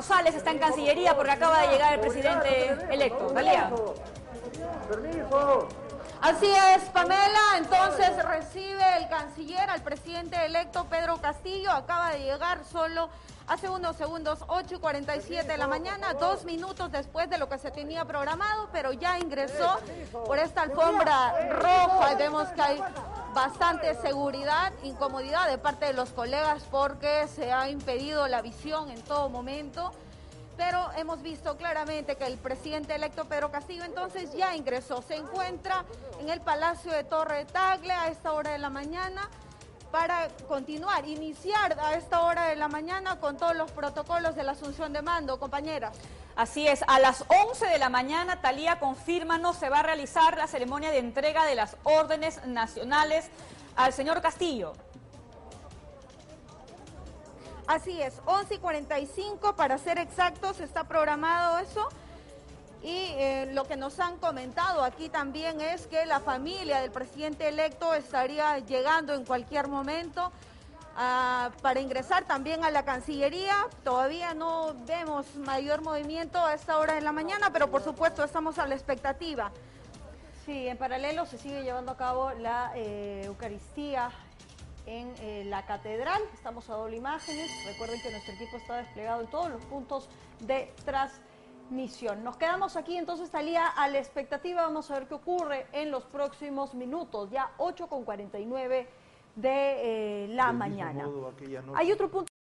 Rosales está en Cancillería porque acaba de llegar el presidente electo. Talía. Permiso. Así es, Pamela. Entonces recibe el canciller al presidente electo Pedro Castillo. Acaba de llegar solo hace unos segundos, 8 y 47 de la mañana, dos minutos después de lo que se tenía programado, pero ya ingresó por esta alfombra roja. Vemos que hay bastante seguridad, incomodidad de parte de los colegas porque se ha impedido la visión en todo momento. Pero hemos visto claramente que el presidente electo Pedro Castillo entonces ya ingresó, se encuentra en el Palacio de Torre Tagle a esta hora de la mañana para continuar, iniciar a esta hora de la mañana con todos los protocolos de la asunción de mando, compañeras. Así es, a las 11 de la mañana, Talía, confirma, se va a realizar la ceremonia de entrega de las órdenes nacionales al señor Castillo. Así es, 11 y 45 para ser exactos, está programado eso. Y eh, lo que nos han comentado aquí también es que la familia del presidente electo estaría llegando en cualquier momento ah, para ingresar también a la Cancillería. Todavía no vemos mayor movimiento a esta hora de la mañana, pero por supuesto estamos a la expectativa. Sí, en paralelo se sigue llevando a cabo la eh, Eucaristía en eh, la catedral. Estamos a doble imágenes. Recuerden que nuestro equipo está desplegado en todos los puntos de transmisión. Nos quedamos aquí entonces, Talía, a la expectativa. Vamos a ver qué ocurre en los próximos minutos, ya 8 con 49 de eh, la mañana. Hay otro punto.